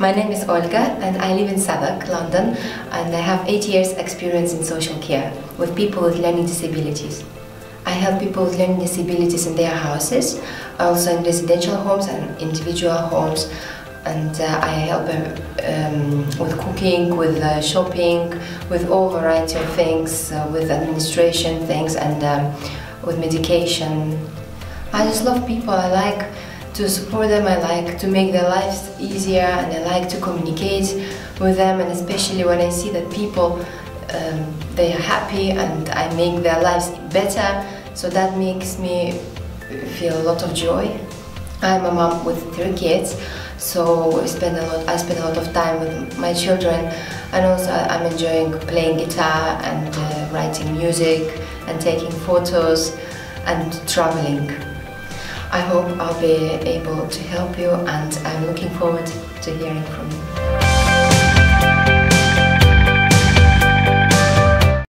My name is Olga and I live in Southwark, London, and I have eight years experience in social care with people with learning disabilities. I help people with learning disabilities in their houses, also in residential homes and individual homes, and uh, I help them um, with cooking, with uh, shopping, with all variety of things, uh, with administration things, and um, with medication. I just love people. I like to support them. I like to make their lives easier, and I like to communicate with them. And especially when I see that people um, they are happy and I make their lives better, so that makes me feel a lot of joy. I'm a mom with three kids, so I spend a lot. I spend a lot of time with my children, and also I'm enjoying playing guitar and uh, writing music and taking photos and traveling. I hope I'll be able to help you, and I'm looking forward to hearing from you.